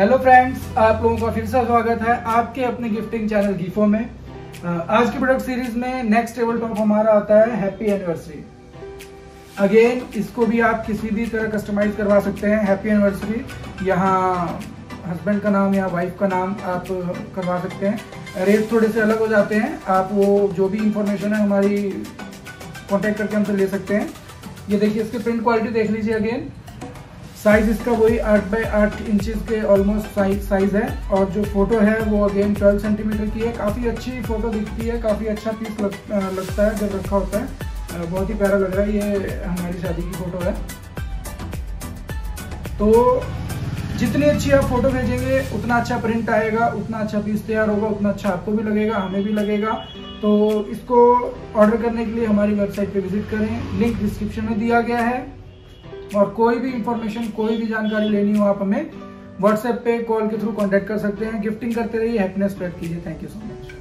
Hello friends आप लोगों का फिर से स्वागत है आपके अपने गिफ्टिंग चैनल गिफो में। आज की प्रोडक्ट सीरीज़ में नेक्स्ट टेबल टॉप हमारा आता है हैप्पी एनिवर्सरी अगेन इसको भी आप किसी भी तरह कस्टमाइज करवा सकते हैं हैप्पी एनिवर्सरी यहाँ हस्बैंड का नाम या वाइफ का नाम आप करवा सकते हैं। रेट थोड़े से अलग हो जाते हैं। आप वो जो भी इंफॉर्मेशन है हमारी कॉन्टेक्ट करके हमसे ले सकते हैं। ये देखिए, इसकी प्रिंट क्वालिटी देख लीजिए अगेन साइज़ इसका वही आठ बाई आठ इंचज के ऑलमोस्ट साइज़ साइज़ है। और जो फ़ोटो है वो अगेन 12 सेंटीमीटर की है। काफ़ी अच्छी फ़ोटो दिखती है। काफ़ी अच्छा पीस लग, लगता है जब रखा होता है। बहुत ही प्यारा लग रहा है। ये हमारी शादी की फ़ोटो है। तो जितनी अच्छी आप फ़ोटो भेजेंगे उतना अच्छा प्रिंट आएगा उतना अच्छा पीस तैयार होगा उतना अच्छा आपको भी लगेगा हमें भी लगेगा। तो इसको ऑर्डर करने के लिए हमारी वेबसाइट पे विज़िट करें। लिंक डिस्क्रिप्शन में दिया गया है। और कोई भी इंफॉर्मेशन कोई भी जानकारी लेनी हो आप हमें व्हाट्सएप पे कॉल के थ्रू कॉन्टैक्ट कर सकते हैं। गिफ्टिंग करते रहिए हैप्पीनेस स्प्रेड कीजिए। Thank you so much